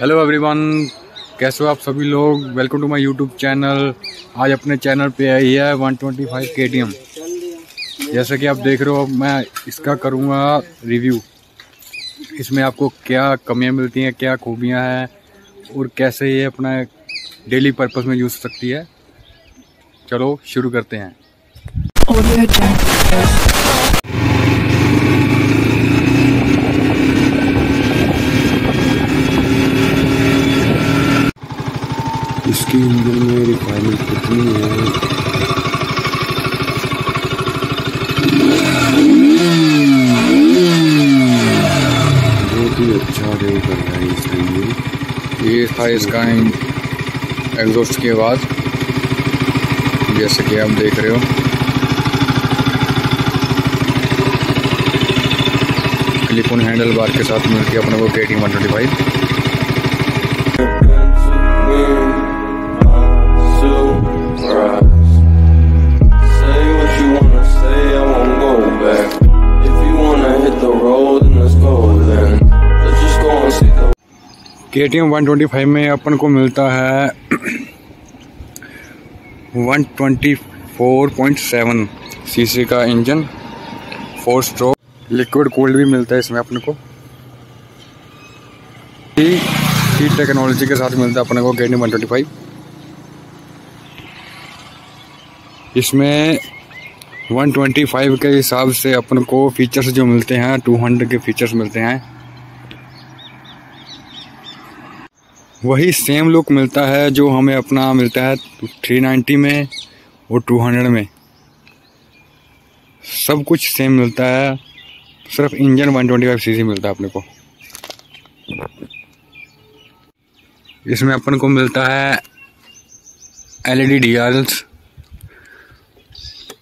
Hello everyone कैसे हो आप सभी लोग? Welcome to my YouTube channel आज अपने चैनल पे आई है 125 ट्वेंटी जैसे कि आप देख रहे हो मैं इसका करूँगा रिव्यू इसमें आपको क्या कमियाँ मिलती हैं, क्या खूबियाँ हैं, और कैसे ये अपना डेली पर्पस में यूज़ सकती है. चलो, शुरू करते हैं. इसकी इंजन में रिफाइनिंग कितनी है? बहुत ही अच्छा रेल कर रहा है इसका इंजन। ये था इसका एग्जॉस्ट की आवाज़ जैसे कि आप देख रहे हो। क्लिप हैंडल बार के साथ मिलती है अपने को K T one twenty five K T M one twenty five में अपन को मिलता है one twenty four point seven C C का engine four stroke liquid cooled भी मिलता है इसमें अपने को। ही टेक्नोलॉजी के साथ मिलता है अपने को K T one twenty five इसमें 125 के हिसाब से अपन को फीचर्स जो मिलते हैं 200 के फीचर्स मिलते हैं। वही सेम लुक मिलता है जो हमें अपना मिलता है 390 में और 200 में। सब कुछ सेम मिलता है। सिर्फ़ इंजन 125 सीसी मिलता है अपने को। इसमें अपन को मिलता है एलईडी डीआरएल्स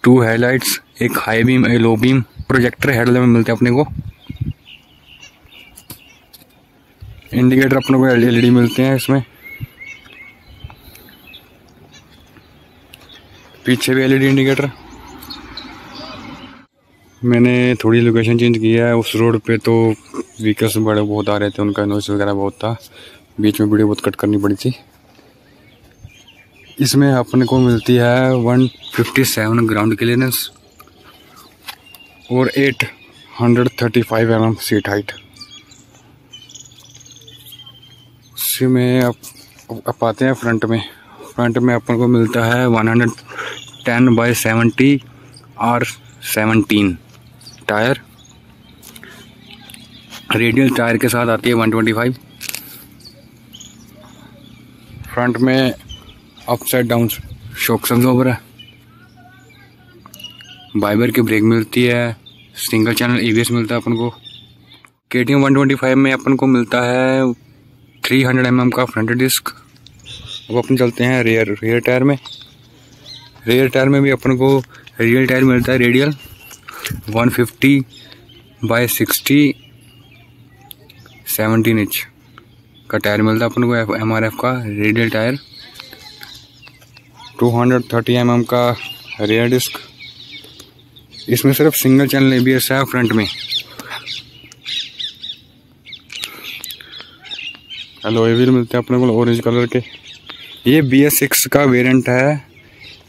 टू हेडलाइट्स एक हाई बीम एक लो बीम प्रोजेक्टर हेडलाइट में मिलते हैं अपने को। इंडिकेटर अपने को एलईडी मिलते हैं इसमें। पीछे भी एलईडी इंडिकेटर मैंने थोड़ी लोकेशन चेंज किया है, उस रोड पे तो व्हीकल्स बड़े बहुत आ रहे थे, उनका नॉइस वगैरह बहुत था। बीच में वीडियो बहुत कट करनी पड़ी थी। इसमें अपने को मिलती है 157 ग्राउंड क्लियरेंस और 835 एम सीट हाइट उसी में अब अब आते हैं फ्रंट में। फ्रंट में अपन को मिलता है 110 by 70 R 17 tyre radial tyre के साथ आती है 125 फ्रंट में अपसाइड डाउन शॉक ओवर है। बाइबर की ब्रेक मिलती है। सिंगल चैनल एबीएस मिलता है अपन को। के टी एम वन में अपन को मिलता है थ्री हंड्रेड एम का फ्रंट डिस्क। अब अपन चलते हैं रेयर रेयर टायर में। रेयर टायर में भी अपन को रियल टायर मिलता है radial one fifty by sixty seventeen inch का टायर मिलता है अपन को एम आर एफ़ का रेडियल टायर 230 हंड्रेड mm का रेयर डिस्क इसमें सिर्फ़ सिंगल चैनल एबीएस है फ्रंट में। एलोए व्हील मिलते हैं अपने को ऑरेंज कलर के। ये बी एस सिक्स का वेरिएंट है।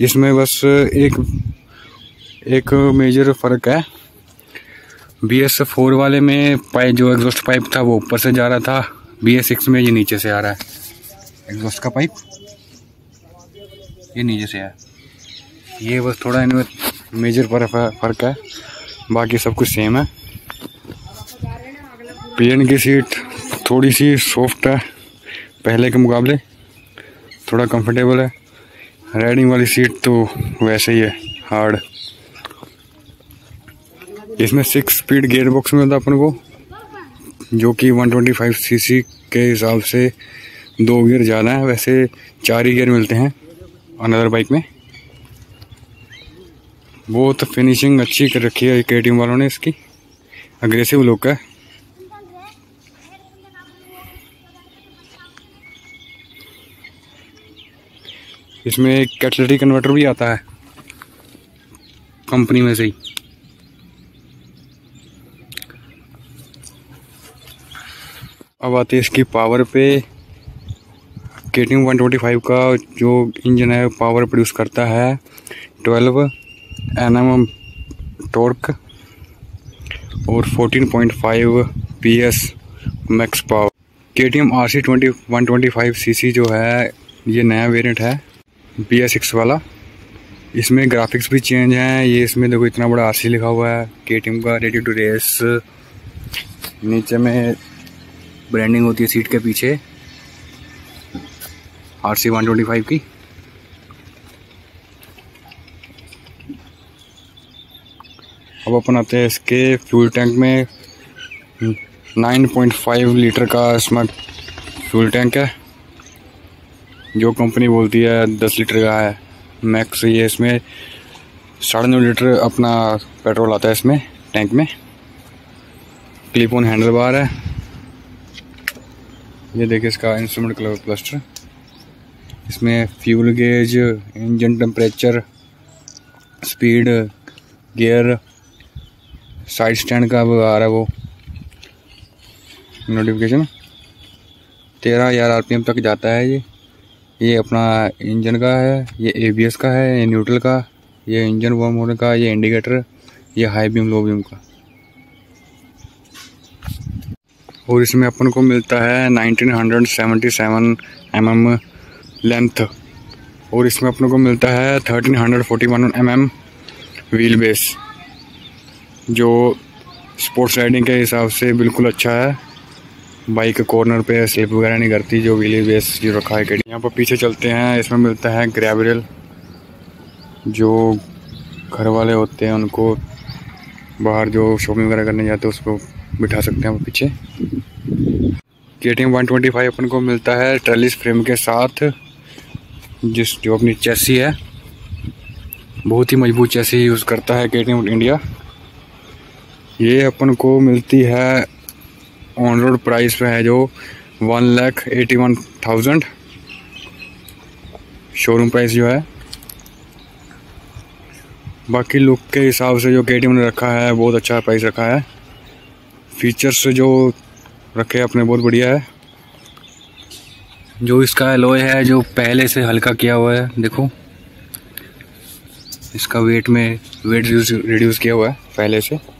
इसमें बस एक एक मेजर फ़र्क है। बी एस फोर वाले में पाइप जो एग्जॉस्ट पाइप था, वो ऊपर से जा रहा था। बी एस सिक्स में ये नीचे से आ रहा है। एग्जॉस्ट का पाइप ये नीचे से है। ये बस थोड़ा इनमें मेजर फ़र्क है बाकी सब कुछ सेम है। पेन की सीट थोड़ी सी सॉफ्ट है, पहले के मुकाबले। थोड़ा कंफर्टेबल है। राइडिंग वाली सीट तो वैसे ही है हार्ड इसमें सिक्स स्पीड गेयर बॉक्स मिलता अपन को, जो कि 125 सीसी के हिसाब से दो गियर ज़्यादा है, वैसे चार ही गियर मिलते हैं अनदर बाइक में। बहुत फिनिशिंग अच्छी कर रखी है के वालों ने इसकी। अग्रेसिव लुक है। इसमें एक कैटलिटी कन्वर्टर भी आता है। कंपनी में से ही। अब आती है इसकी पावर पे। के टी वन ट्वेंटी फाइव का जो इंजन है पावर प्रोड्यूस करता है। ट्वेल्व एन एम टॉर्क और forty point five P S max power K T M R C twenty one twenty five C C जो है, ये नया वेरिएंट है। बी एस सिक्स वाला। इसमें ग्राफिक्स भी चेंज हैं। ये इसमें देखो इतना बड़ा आरसी लिखा हुआ है। के का रेडी टू रेस नीचे में ब्रांडिंग होती है सीट के पीछे। R C one twenty five की। अब अपन आते हैं इसके फ्यूल टैंक में। 9.5 लीटर का इसमें फ्यूल टैंक है। जो कंपनी बोलती है 10 लीटर का है मैक्स ये इसमें साढ़े नौ लीटर अपना पेट्रोल आता है इसमें टैंक में। क्लिप ऑन हैंडल बार है। ये देखिए इसका इंस्ट्रूमेंट कलर क्लस्टर इसमें fuel gauge engine temperature speed gear side stand का आ रहा है वो। नोटिफिकेशन तेरह हज़ार आर तक जाता है ये। ये अपना इंजन का है, ये एबीएस का है, ये न्यूट्रल का, ये इंजन वर्म होने का, ये इंडिकेटर, ये हाई बीम, लो बीम का। और इसमें अपन को मिलता है 1977 mm लेंथ। और इसमें अपन को मिलता है 1341 mm व्हील बेस, जो स्पोर्ट्स राइडिंग के हिसाब से बिल्कुल अच्छा है। बाइक कॉर्नर पे स्लिप वगैरह नहीं करती, जो व्हीली बेस जो रखा है यहाँ पर पीछे चलते हैं, इसमें मिलता है ग्रेवरल जो घर वाले होते हैं, उनको बाहर जो शॉपिंग वगैरह करने जाते हैं, उसको बिठा सकते हैं पीछे। K T one twenty five अपन को मिलता है ट्रेलिस फ्रेम के साथ, जिस जो अपनी चेसी है। बहुत ही मज़बूत चैसी यूज़ करता है के इंडिया ये अपन को मिलती है ऑन रोड प्राइस पे है जो one lakh eighty one thousand showroom price जो है। बाकी लुक के हिसाब से जो के ने रखा है, बहुत अच्छा प्राइस रखा है। फीचर्स जो रखे अपने, बहुत बढ़िया है। जो इसका एलोय है, जो पहले से हल्का किया हुआ है, देखो। इसका वेट में वेट रिड्यूस किया हुआ है, पहले से।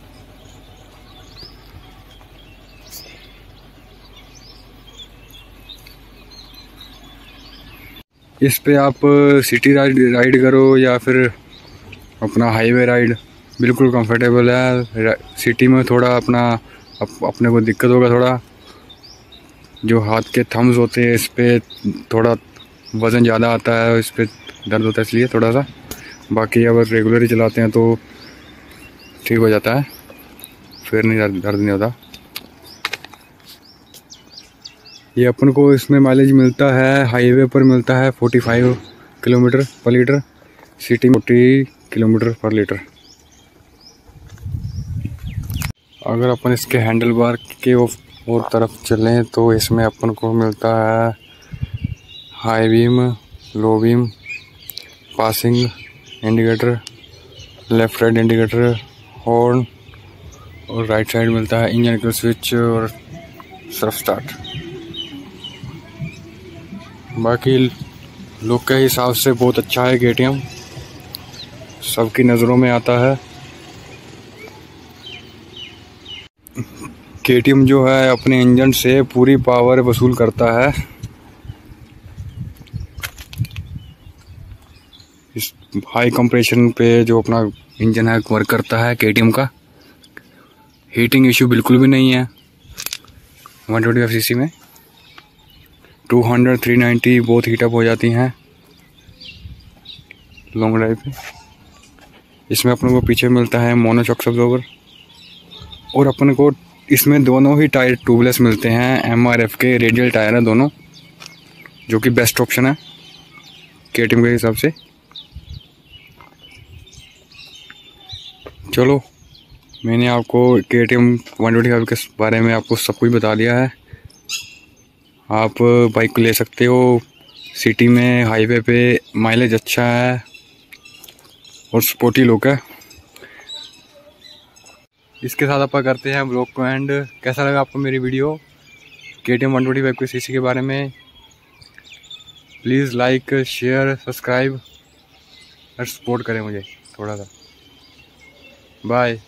इस पे आप सिटी राइड राइड करो या फिर अपना हाईवे राइड बिल्कुल कंफर्टेबल है। सिटी में थोड़ा अपना अप, अपने को दिक्कत होगा थोड़ा। जो हाथ के थम्स होते हैं इस पर थोड़ा वज़न ज़्यादा आता है इस पर दर्द होता है इसलिए थोड़ा सा। बाकी अगर रेगुलर ही चलाते हैं तो ठीक हो जाता है। फिर नहीं दर्द नहीं होता। ये अपन को इसमें माइलेज मिलता है हाईवे पर मिलता है 45 किलोमीटर पर लीटर सिटी में फोर्टी किलोमीटर पर लीटर अगर अपन इसके हैंडल बार के और तरफ़ चलें तो इसमें अपन को मिलता है high beam low beam passing indicator left right indicator horn और राइट साइड मिलता है इंजन का स्विच और सर्फ स्टार्ट बाकी लुक के हिसाब से बहुत अच्छा है के सबकी नज़रों में आता है। के जो है, अपने इंजन से पूरी पावर वसूल करता है। इस हाई कंप्रेशन पे जो अपना इंजन है वर्क करता है के का। हीटिंग इशू बिल्कुल भी नहीं है। वन ट्वेंटी में। टू हंड्रेड थ्री नाइन्टी बहुत हीटअप हो जाती हैं। लॉन्ग ड्राइव पे। इसमें अपन को पीछे मिलता है मोनो चॉक्स ऑब्जॉर्वर और अपन को इसमें दोनों ही टायर ट्यूबलेस मिलते हैं एम आर एफ़ के रेडियल टायर हैं दोनों, जो कि बेस्ट ऑप्शन है के के हिसाब से। चलो, मैंने आपको के टी एम के बारे में आपको सब कुछ बता दिया है। आप बाइक ले सकते हो। सिटी में हाईवे पे माइलेज अच्छा है और स्पोर्टी लुक है। इसके साथ आप करते हैं ब्लॉग को एंड। कैसा लगा आपको मेरी video? K T M one twenty five के सी के बारे में। प्लीज़ लाइक शेयर सब्सक्राइब और सपोर्ट करें मुझे थोड़ा सा। बाय